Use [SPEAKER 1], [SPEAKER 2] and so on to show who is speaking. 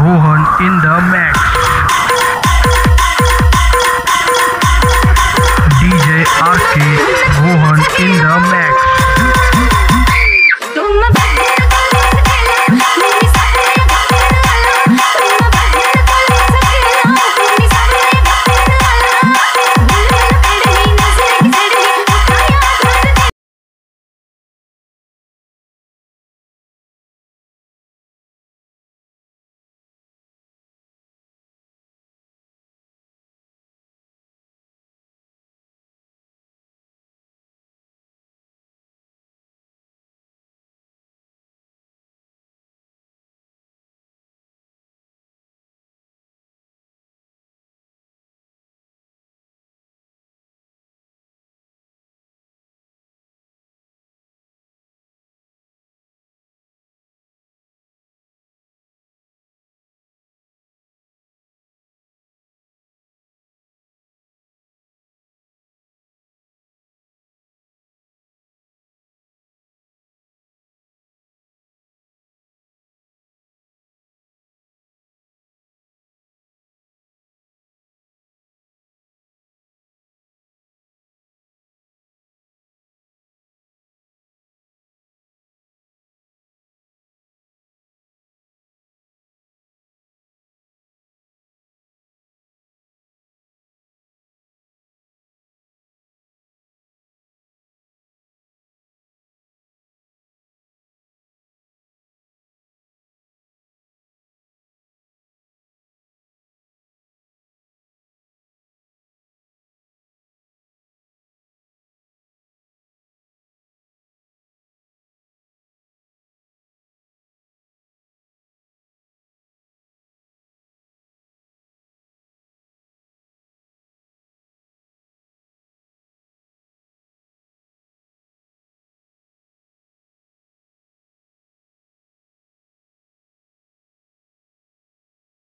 [SPEAKER 1] Rohan in the match.